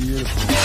Beautiful.